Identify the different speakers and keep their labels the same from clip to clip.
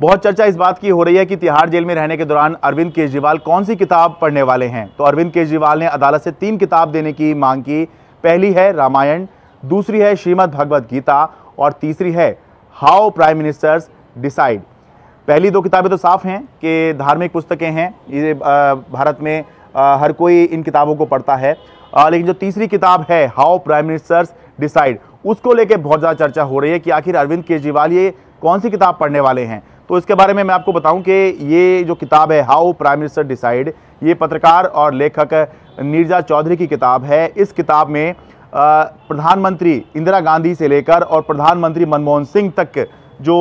Speaker 1: बहुत चर्चा इस बात की हो रही है कि तिहाड़ जेल में रहने के दौरान अरविंद केजरीवाल कौन सी किताब पढ़ने वाले हैं? तो अरविंद केजरीवाल ने अदालत से तीन किताब देने की मांग की। पहली है रामायण, दूसरी है श्रीमद भगवद गीता और तीसरी है हाउ प्राइम मिनिस्टर्स डिसाइड। पहली दो किताबें तो साफ़ हैं कि धार्मिक पुस्तकें हैं। ये भारत में हर कोई इन किताबों को पढ़ता है। लेकिन जो तीसरी किताब है हाउ प्राइम मिनिस्टर्स डिसाइड, उसको लेके बहुत ज़्यादा चर्चा हो रही है कि आखिर अरविंद केजरीवाल ये कौन सी किताब पढ़ने वाले हैं? तो इसके बारे में मैं आपको बताऊँ कि ये जो किताब है हाउ प्राइम मिनिस्टर डिसाइड ये पत्रकार और लेखक नीरजा चौधरी की किताब है। इस किताब में प्रधानमंत्री इंदिरा गांधी से लेकर और प्रधानमंत्री मनमोहन सिंह तक जो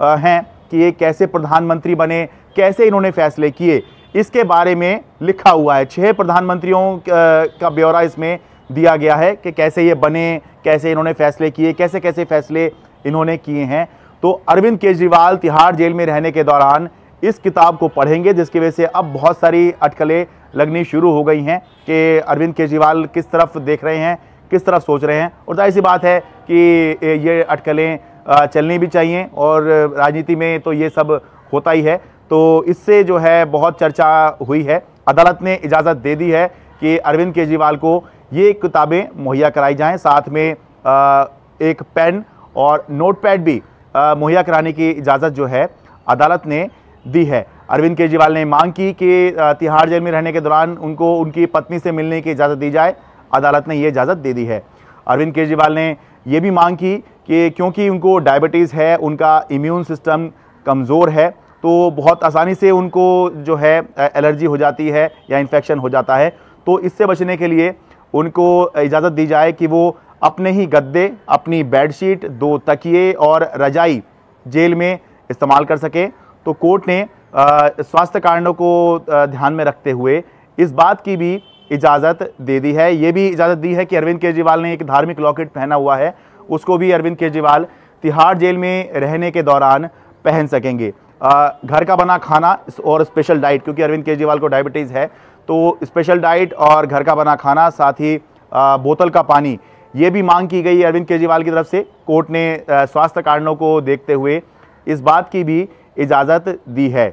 Speaker 1: हैं कि ये कैसे प्रधानमंत्री बने, कैसे इन्होंने फैसले किए, इसके बारे में लिखा हुआ है। छह प्रधानमंत्रियों का ब्यौरा इसमें दिया गया है कि कैसे ये बने, कैसे इन्होंने फैसले किए कैसे कैसे फैसले इन्होंने किए हैं। तो अरविंद केजरीवाल तिहाड़ जेल में रहने के दौरान इस किताब को पढ़ेंगे, जिसकी वजह से अब बहुत सारी अटकलें लगनी शुरू हो गई हैं कि अरविंद केजरीवाल किस तरफ़ देख रहे हैं, किस तरफ़ सोच रहे हैं। और ज़ाहिर सी बात है कि ये अटकलें चलनी भी चाहिए और राजनीति में तो ये सब होता ही है। तो इससे जो है बहुत चर्चा हुई है। अदालत ने इजाज़त दे दी है कि अरविंद केजरीवाल को ये किताबें मुहैया कराई जाएँ, साथ में एक पेन और नोट पैड भी मुहैया कराने की इजाज़त जो है, अदालत ने दी है। अरविंद केजरीवाल ने मांग की कि तिहाड़ जेल में रहने के दौरान उनको, उनकी पत्नी से मिलने की इजाज़त दी जाए। अदालत ने ये इजाज़त दे दी है। अरविंद केजरीवाल ने ये भी मांग की कि क्योंकि उनको डायबिटीज़ है, उनका इम्यून सिस्टम कमज़ोर है तो बहुत आसानी से उनको जो है एलर्जी हो जाती है या इन्फेक्शन हो जाता है। तो इससे बचने के लिए उनको इजाज़त दी जाए कि वो अपने ही गद्दे, अपनी बेडशीट दो तकिए और रजाई जेल में इस्तेमाल कर सके। तो कोर्ट ने स्वास्थ्य कारणों को ध्यान में रखते हुए इस बात की भी इजाज़त दे दी है। ये भी इजाज़त दी है कि अरविंद केजरीवाल ने एक धार्मिक लॉकेट पहना हुआ है। उसको भी अरविंद केजरीवाल तिहाड़ जेल में रहने के दौरान पहन सकेंगे। घर का बना खाना और स्पेशल डाइट क्योंकि अरविंद केजरीवाल को डायबिटीज़ है तो स्पेशल डाइट और घर का बना खाना, साथ ही बोतल का पानी ये भी मांग की गई अरविंद केजरीवाल की तरफ़ से। कोर्ट ने स्वास्थ्य कारणों को देखते हुए इस बात की भी इजाज़त दी है।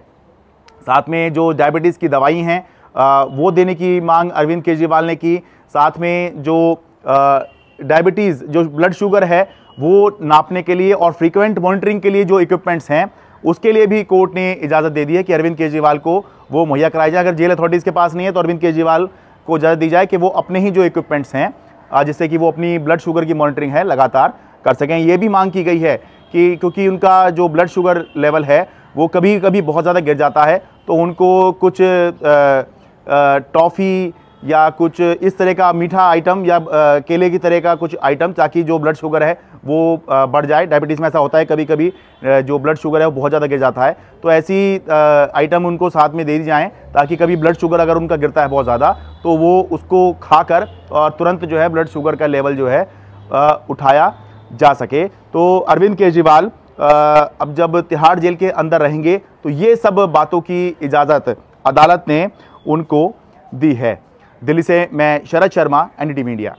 Speaker 1: साथ में जो डायबिटीज़ की दवाई हैं वो देने की मांग अरविंद केजरीवाल ने की। साथ में जो डायबिटीज़, जो ब्लड शुगर है, वो नापने के लिए और फ्रीक्वेंट मॉनिटरिंग के लिए जो इक्विपमेंट्स हैं, उसके लिए भी कोर्ट ने इजाज़त दे दी है कि अरविंद केजरीवाल को वो मुहैया कराया जाए। अगर जेल अथॉरिटीज़ के पास नहीं है तो अरविंद केजरीवाल को इजाज़त दी जाए कि वो अपने ही जो इक्विपमेंट्स हैं जिससे कि वो अपनी ब्लड शुगर की मॉनिटरिंग है, लगातार कर सकें। ये भी मांग की गई है कि क्योंकि उनका जो ब्लड शुगर लेवल है, वो कभी कभी बहुत ज़्यादा गिर जाता है तो उनको कुछ टॉफ़ी या कुछ इस तरह का मीठा आइटम या केले की तरह का कुछ आइटम ताकि जो ब्लड शुगर है, वो बढ़ जाए। डायबिटीज़ में ऐसा होता है कभी कभी जो ब्लड शुगर है वो बहुत ज़्यादा गिर जाता है। तो ऐसी आइटम उनको साथ में दे दी जाएँ ताकि कभी ब्लड शुगर अगर उनका गिरता है बहुत ज़्यादा तो वो उसको खाकर और तुरंत जो है ब्लड शुगर का लेवल जो है उठाया जा सके। तो अरविंद केजरीवाल अब जब तिहाड़ जेल के अंदर रहेंगे तो ये सब बातों की इजाज़त अदालत ने उनको दी है। दिल्ली से मैं शरद शर्मा एन मीडिया